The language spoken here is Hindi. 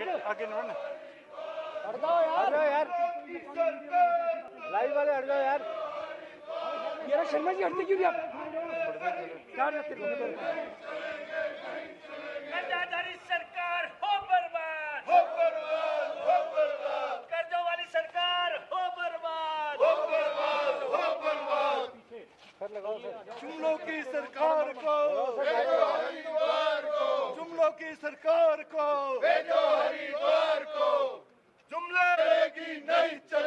आगे आगे हट जाओ यार। यार। लाइव वाले हट जाओ यार। यार शर्मा जी हटते क्यों नहीं आप? क्या कर्जाधारी सरकार हो बर्बाद। हो बर्बाद हो बर्बाद। कर्जों वाली सरकार हो बर्बाद। हो बर्बाद हो बर्बाद। सर लगाओ सर। जुमलों की सरकार को। जुमलों की सरकार को। நீ நைச்ச